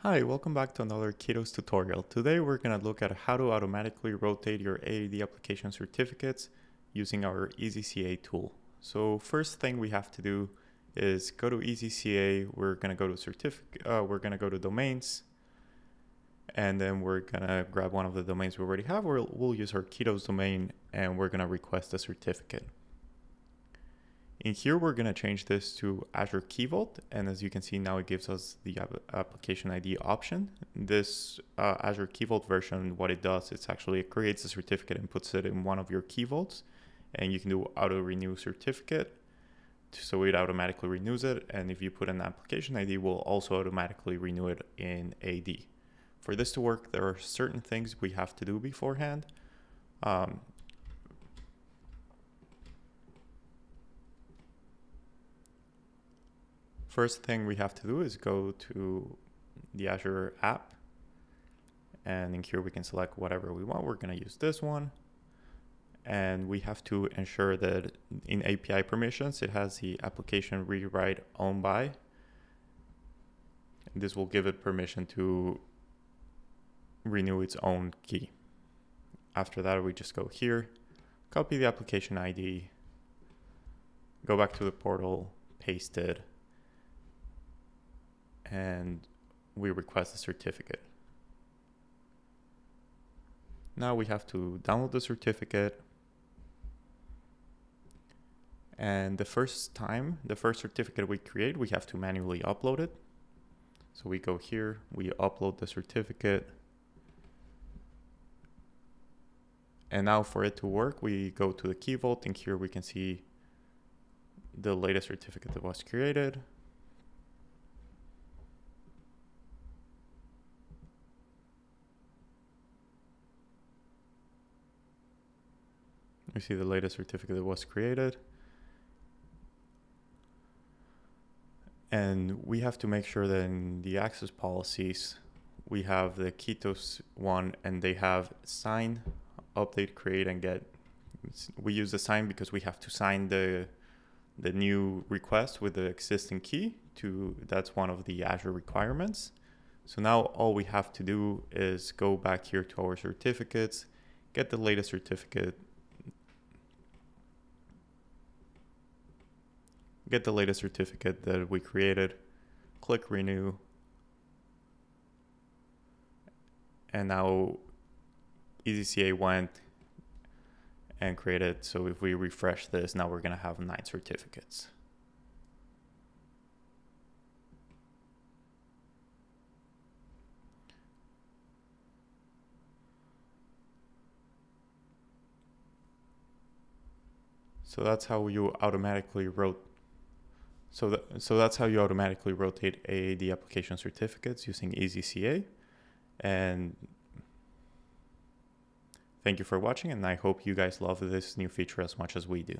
Hi, welcome back to another Keytos tutorial. Today we're going to look at how to automatically rotate your AAD application certificates using our EZCA tool. So first thing we have to do is go to EZCA, we're going to go to certificate, uh, we're going to go to domains, and then we're going to grab one of the domains we already have, we'll, we'll use our Keytos domain, and we're going to request a certificate. In here, we're going to change this to Azure Key Vault. And as you can see now, it gives us the application ID option. This uh, Azure Key Vault version, what it does, it's actually it creates a certificate and puts it in one of your key vaults. And you can do auto renew certificate. So it automatically renews it. And if you put an application ID, will also automatically renew it in AD. For this to work, there are certain things we have to do beforehand. Um, First thing we have to do is go to the Azure app. And in here we can select whatever we want. We're going to use this one. And we have to ensure that in API permissions, it has the application rewrite owned by. This will give it permission to renew its own key. After that, we just go here, copy the application ID, go back to the portal, paste it, and we request a certificate. Now we have to download the certificate. And the first time, the first certificate we create, we have to manually upload it. So we go here, we upload the certificate. And now for it to work, we go to the Key Vault and here we can see the latest certificate that was created. We see the latest certificate that was created. And we have to make sure that in the access policies, we have the Keytos one and they have sign, update, create, and get. We use the sign because we have to sign the the new request with the existing key to that's one of the Azure requirements. So now all we have to do is go back here to our certificates, get the latest certificate get the latest certificate that we created, click renew, and now EZCA went and created. So if we refresh this, now we're gonna have nine certificates. So that's how you automatically wrote so, that, so that's how you automatically rotate AAD application certificates using EZCA. And thank you for watching, and I hope you guys love this new feature as much as we do.